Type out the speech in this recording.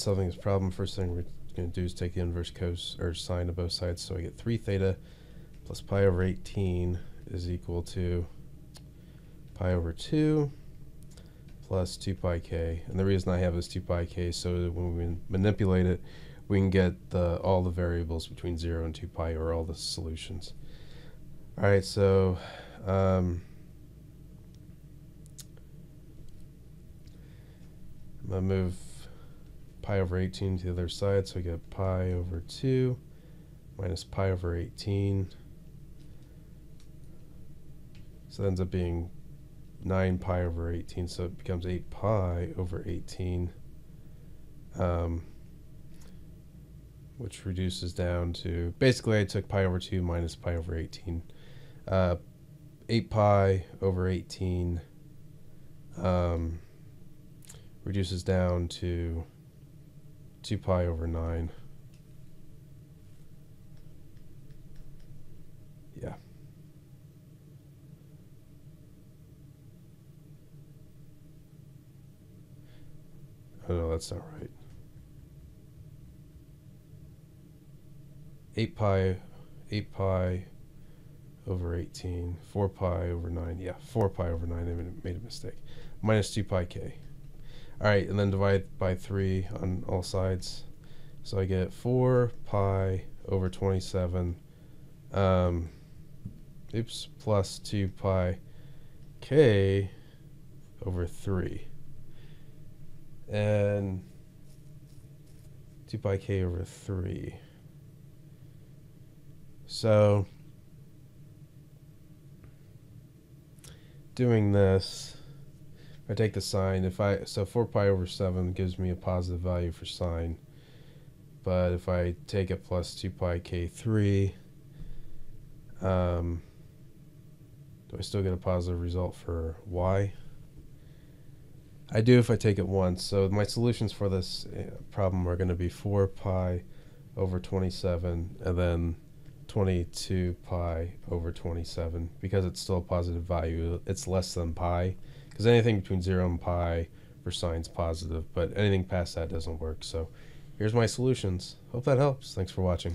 solving this problem, first thing we're going to do is take the inverse cos or sine of both sides. So I get 3 theta plus pi over 18 is equal to pi over 2 plus 2 pi k. And the reason I have this 2 pi k so that when we manipulate it, we can get the all the variables between 0 and 2 pi or all the solutions. All right, so um, I'm going to move pi over 18 to the other side, so I get pi over 2 minus pi over 18. So it ends up being 9 pi over 18, so it becomes 8 pi over 18, um, which reduces down to, basically I took pi over 2 minus pi over 18. Uh, 8 pi over 18 um, reduces down to 2 pi over 9. Yeah. Oh no, that's not right. 8 pi, 8 pi over 18, 4 pi over 9, yeah, 4 pi over 9, I made a mistake, minus 2 pi k. Alright, and then divide by 3 on all sides. So I get 4 pi over 27, um, oops, plus 2 pi k over 3. And 2 pi k over 3. So, doing this, I take the sine, if I, so 4 pi over 7 gives me a positive value for sine. But if I take it plus 2 pi k3, um, do I still get a positive result for y? I do if I take it once. So my solutions for this uh, problem are going to be 4 pi over 27 and then 22 pi over 27 because it's still a positive value. It's less than pi because anything between 0 and pi for sine's positive, but anything past that doesn't work. So here's my solutions. Hope that helps. Thanks for watching.